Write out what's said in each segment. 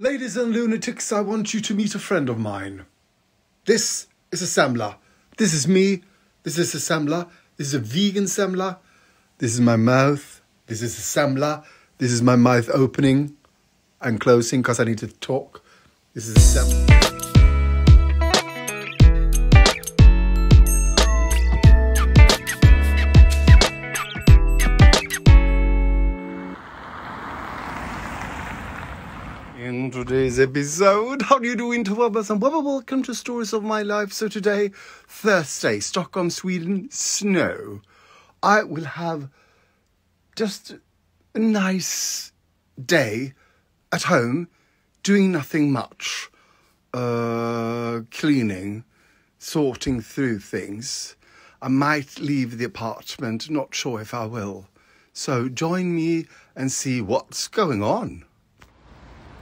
Ladies and lunatics, I want you to meet a friend of mine. This is a semla. This is me. This is a semla. This is a vegan semla. This is my mouth. This is a semla. This is my mouth opening and closing because I need to talk. This is a semla. Today's episode, how do you do interwebers and welcome to Stories of My Life. So today, Thursday, Stockholm, Sweden, snow. I will have just a nice day at home, doing nothing much, uh, cleaning, sorting through things. I might leave the apartment, not sure if I will. So join me and see what's going on.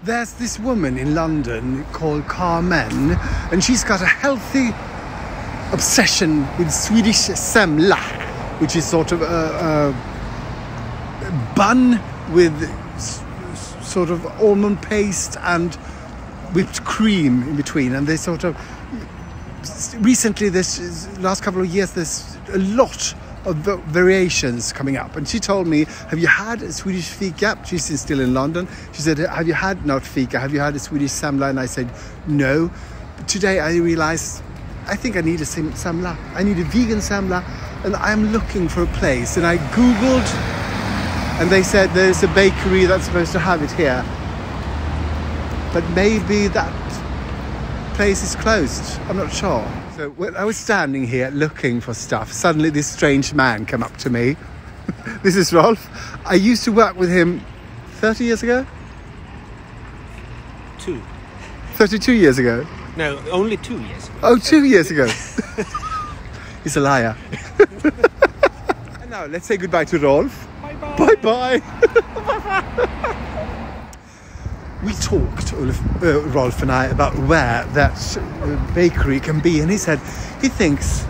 There's this woman in London called Carmen, and she's got a healthy obsession with Swedish semla, which is sort of a, a bun with sort of almond paste and whipped cream in between, and they sort of recently this last couple of years there's a lot of va- variations coming up. And she told me have you had a swedish fika? She's still in london. She said have you had not fika have you had a swedish semla? And i said no. But today i realized i think i need a semla. I need a vegan semla and i'm looking for a place. And i googled and they said there's a bakery that's supposed to have it here. But maybe that place is closed. I'm not sure. So when I was standing here looking for stuff, suddenly this strange man came up to me. this is Rolf. I used to work with him 30 years ago, Two. 32 years ago. No, only two years. ago. Oh, two years ago. He's a liar. and now let's say goodbye to Rolf. Bye bye Bye bye. We talked, Ulf, uh, Rolf and I, about where that uh, bakery can be, and he said he thinks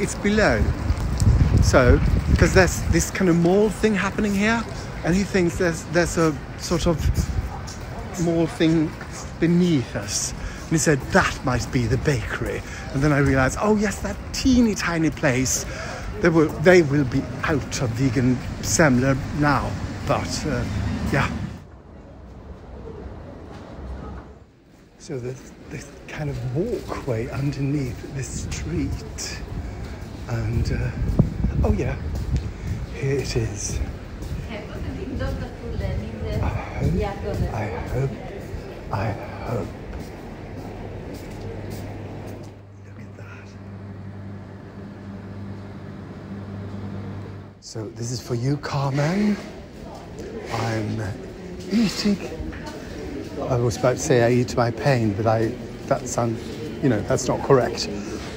it's below. So, because there's this kind of mall thing happening here, and he thinks there's there's a sort of mall thing beneath us. And he said that might be the bakery. And then I realized, oh yes, that teeny tiny place. They will they will be out of vegan semler now. But uh, yeah. So there's this kind of walkway underneath this street. And uh, oh yeah, here it is. I hope, I hope, I hope. Look at that. So this is for you, Carmen. I'm eating. I was about to say I eat my pain, but I that sounds, you know, that's not correct.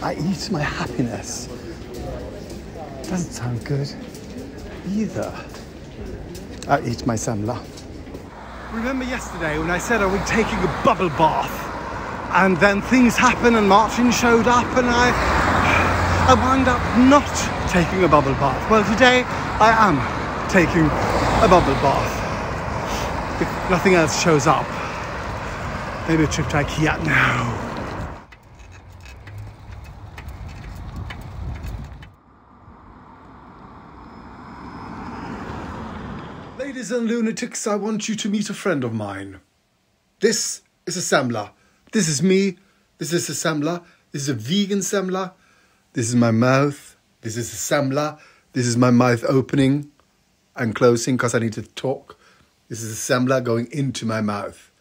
I eat my happiness. Doesn't sound good either. I eat my semla. Remember yesterday when I said I was taking a bubble bath, and then things happened, and Martin showed up, and I, I wound up not taking a bubble bath. Well, today I am taking a bubble bath. If nothing else shows up, maybe a trip to IKEA. No. Ladies and lunatics, I want you to meet a friend of mine. This is a semla. This is me. This is a semla. This is a vegan semla. This is my mouth. This is a semla. This is my mouth opening and closing because I need to talk. This is a semla going into my mouth.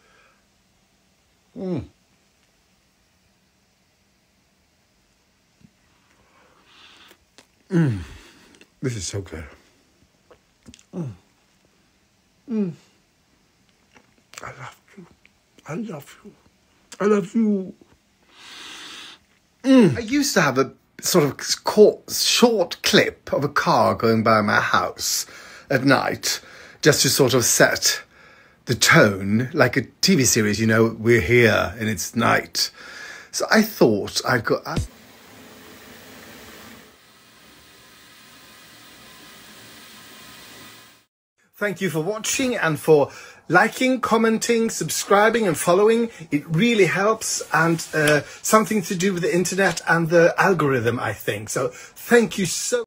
Mm. Mm. This is so good. I love you. I love you. I love you. I used to have a sort of caught, short clip of a car going by my house at night just to sort of set the tone, like a TV series, you know, we're here and it's night. So I thought I'd go. I, Thank you for watching and for liking, commenting, subscribing and following. It really helps and uh, something to do with the internet and the algorithm, I think. So thank you so